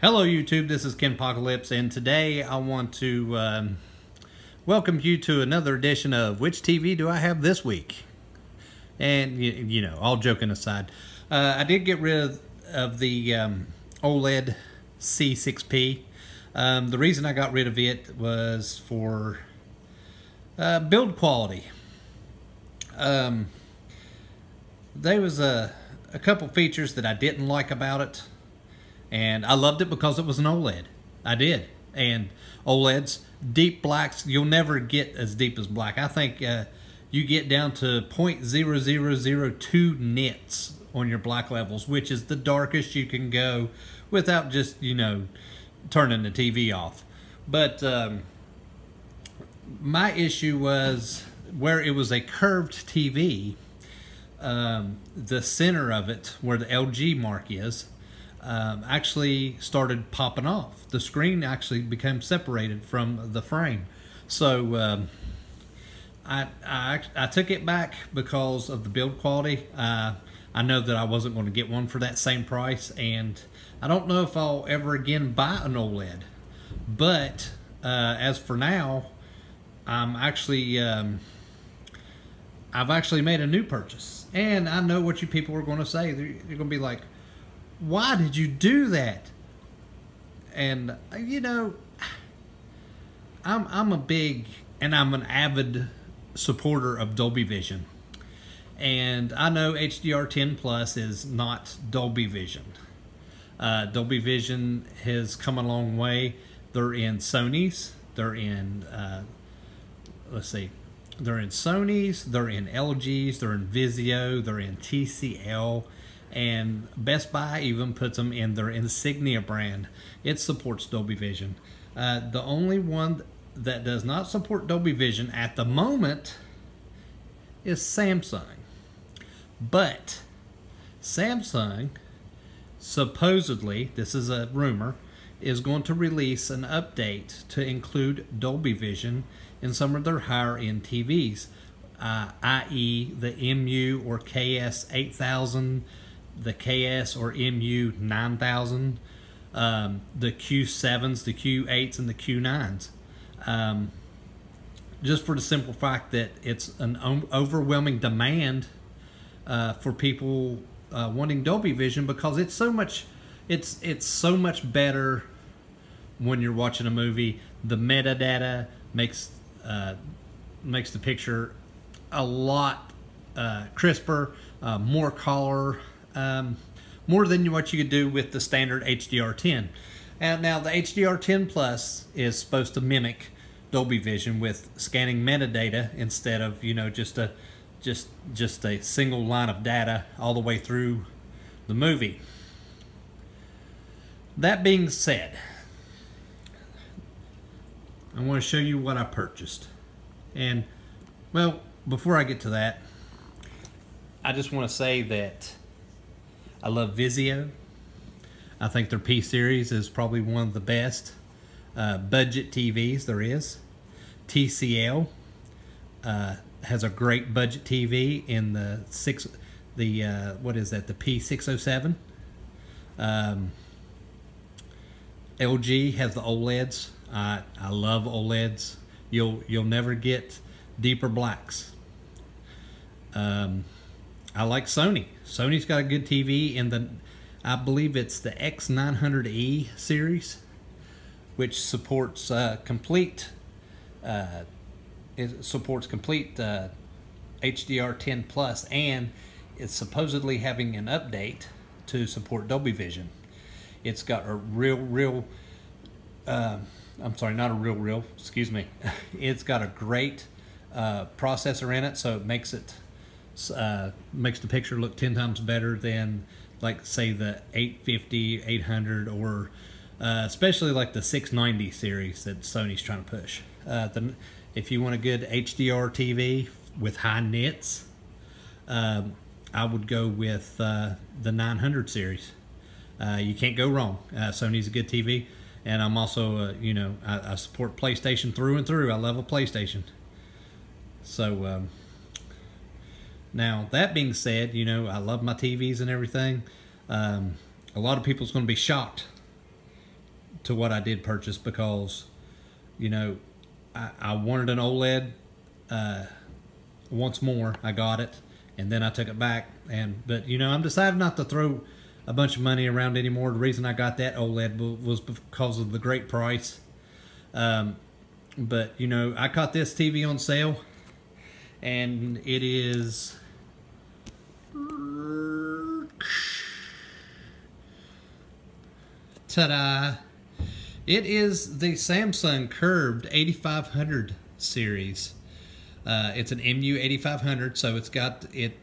Hello YouTube, this is Ken Apocalypse and today I want to um, welcome you to another edition of Which TV Do I Have This Week? And you, you know, all joking aside, uh, I did get rid of, the um, OLED C6P. Um, the reason I got rid of it was for uh, build quality. Um, there was a, a couple features that I didn't like about it and I loved it because it was an OLED. I did. And OLEDs, deep blacks, you'll never get as deep as black. I think uh, you get down to 0.0002 nits on your black levels, which is the darkest you can go without just, you know, turning the TV off. But um, my issue was where it was a curved TV, um, the center of it, where the LG mark is, um, actually started popping off. The screen actually became separated from the frame. So um, I, I, I took it back because of the build quality. Uh, I know that I wasn't going to get one for that same price, and I don't know if I'll ever again buy an OLED. But uh, as for now, I'm actually um, I've actually made a new purchase, and I know what you people are going to say. They're, going to be like, why did you do that? And you know, I'm I'm a big and I'm an avid supporter of Dolby Vision. And I know HDR10 Plus is not Dolby Vision. Uh, Dolby Vision has come a long way. They're in Sony's. They're in, uh, let's see, they're in Sony's. They're in LG's. They're in Vizio. They're in TCL and Best Buy even puts them in their Insignia brand. It supports Dolby Vision. Uh, the only one that does not support Dolby Vision at the moment is Samsung. But Samsung supposedly, this is a rumor, is going to release an update to include Dolby Vision in some of their higher end TVs, uh, i.e., the MU or KS 8000 the KS or MU 9000, um, the Q7s, the Q8s, and the Q9s. Um, just for the simple fact that it's an overwhelming demand uh, for people uh, wanting Dolby Vision because it's so much, it's it's so much better when you're watching a movie. The metadata makes uh, makes the picture a lot uh, crisper, uh, more color um, more than what you could do with the standard HDR10. And now the HDR10 Plus is supposed to mimic Dolby Vision with scanning metadata instead of you know just a just just a single line of data all the way through the movie. That being said, I want to show you what I purchased. And well, before I get to that, I just want to say that I love Vizio. I think their P series is probably one of the best uh, budget TVs there is. TCL uh, has a great budget TV in the six, the uh, what is that? The P607. Um, LG has the OLEDs. I I love OLEDs. You'll you'll never get deeper blacks. Um, I like Sony. Sony's got a good TV in the, I believe it's the X900E series, which supports uh, complete, uh, it supports complete uh, HDR10 Plus, and it's supposedly having an update to support Dolby Vision. It's got a real, real, uh, I'm sorry, not a real, real, excuse me. It's got a great uh, processor in it, so it makes it uh, makes the picture look 10 times better than like say the 850 800 or uh, especially like the 690 series that Sony's trying to push. Uh, if you want a good HDR TV with high nits um, I would go with uh, the 900 series. Uh, you can't go wrong. Uh, Sony's a good TV and I'm also you know I, I, support PlayStation through and through. I love a PlayStation. So um, now, that being said, you know, I love my TVs and everything. Um, a lot of people's going to be shocked to what I did purchase because, you know, I, I wanted an OLED. Uh, once more, I got it, and then I took it back. And but you know, I'm deciding not to throw a bunch of money around anymore. The reason I got that OLED was because of the great price. Um, but you know, I caught this TV on sale, and it is. Ta-da! It is the Samsung Curved 8500 series. Uh, it's an MU 8500, so it's got it.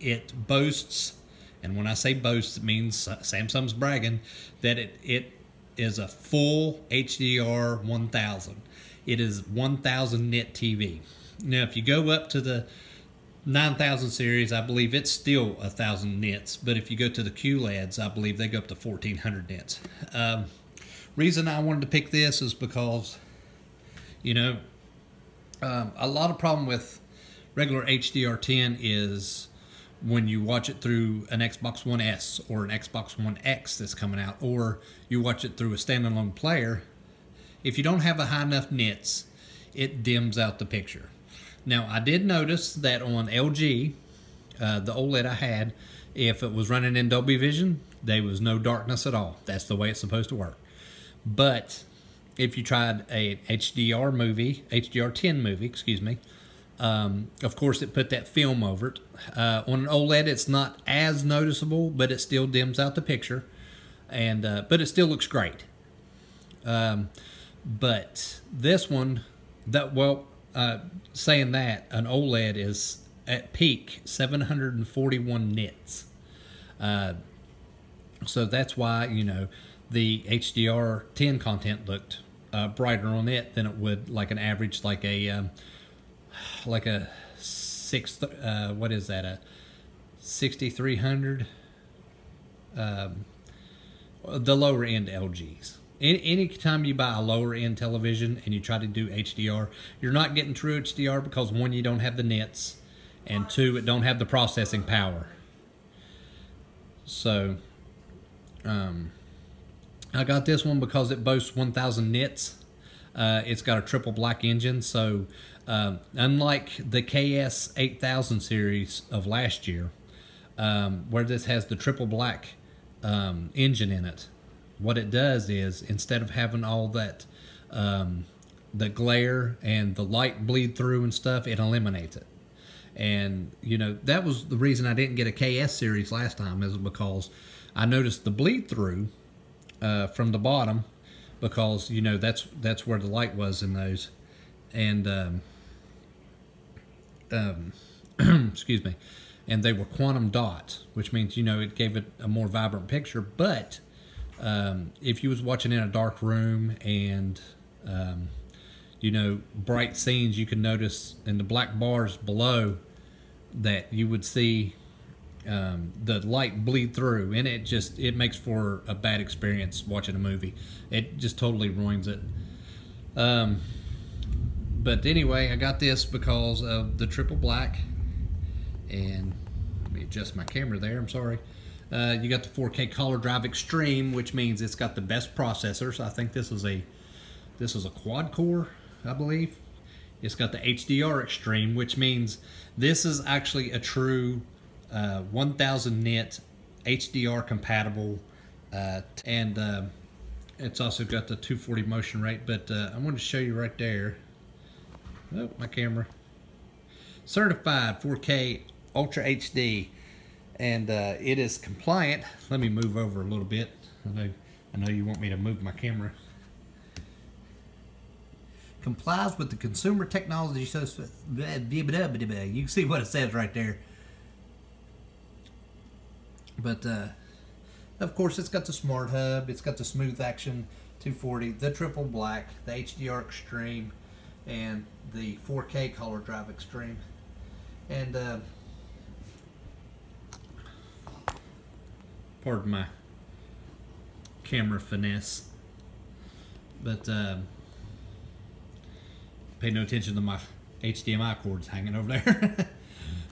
It boasts, and when I say boasts, it means Samsung's bragging that it it is a full HDR 1000. It is 1000 nit TV. Now, if you go up to the 9000 series, I believe it's still a thousand nits. But if you go to the QLEDs, I believe they go up to 1400 nits. Um, reason I wanted to pick this is because, you know, um, a lot of problem with regular HDR10 is when you watch it through an Xbox One S or an Xbox One X that's coming out, or you watch it through a standalone player, if you don't have a high enough nits, it dims out the picture. Now, I did notice that on LG, uh, the OLED I had, if it was running in Dolby Vision, there was no darkness at all. That's the way it's supposed to work. But if you tried a HDR movie, HDR10 movie, excuse me, um, of course it put that film over it. Uh, on an OLED, it's not as noticeable, but it still dims out the picture, and uh, but it still looks great. Um, but this one, that well, uh, saying that an OLED is at peak 741 nits. Uh, so that's why you know the HDR 10 content looked uh, brighter on it than it would like an average like a um, like a six uh, what is that a 6300 um, the lower end LGs any, any time you buy a lower end television and you try to do HDR you're not getting true HDR because one you don't have the nits and two it don't have the processing power so um, I got this one because it boasts 1000 nits. Uh, it's got a triple black engine, so um, unlike the KS 8000 series of last year, um, where this has the triple black um, engine in it, what it does is instead of having all that um, the glare and the light bleed through and stuff, it eliminates it. And you know that was the reason I didn't get a KS series last time, is because I noticed the bleed through uh, from the bottom because you know that's that's where the light was in those and um, um, excuse me and they were quantum dots which means you know it gave it a more vibrant picture but um, if you was watching in a dark room and um, you know bright scenes you can notice in the black bars below that you would see um, the light bleed through, and it just it makes for a bad experience watching a movie. It just totally ruins it. Um, but anyway, I got this because of the triple black, and let me adjust my camera there. I'm sorry. Uh, you got the 4K Color Drive Extreme, which means it's got the best processors. I think this is a this is a quad core, I believe. It's got the HDR Extreme, which means this is actually a true uh, 1000 nit HDR compatible uh, and uh, it's also got the 240 motion rate but uh, I want to show you right there oh my camera certified 4k ultra HD and uh, it is compliant. Let me move over a little bit. I know, I know you want me to move my camera. Complies with the consumer technology so you can see what it says right there. But uh, of course, it's got the smart hub, it's got the smooth action 240, the triple black, the HDR Extreme, and the 4K Color Drive Extreme. And uh, pardon my camera finesse, but uh, pay no attention to my HDMI cords hanging over there.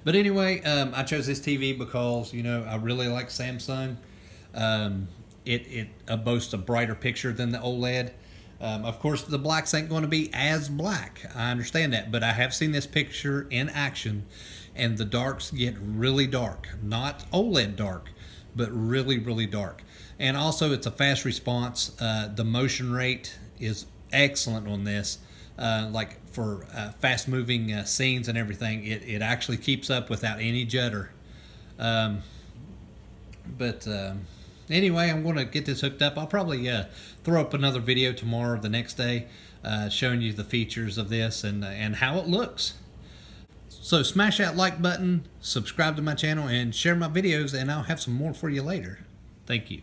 But anyway, um, I chose this TV because, you know, I really like Samsung. Um, it it uh, boasts a brighter picture than the OLED. Um, of course, the blacks ain't going to be as black. I understand that, but I have seen this picture in action, and the darks get really dark. Not OLED dark, but really, really dark. And also, it's a fast response. Uh, the motion rate is excellent on this. Uh, like for uh, fast moving uh, scenes and everything, it, it actually keeps up without any judder. Um, but um, anyway, I'm going to get this hooked up. I'll probably uh, throw up another video tomorrow or the next day uh, showing you the features of this and, and how it looks. So smash that like button, subscribe to my channel, and share my videos, and I'll have some more for you later. Thank you.